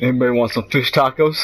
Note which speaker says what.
Speaker 1: Anybody want some fish tacos?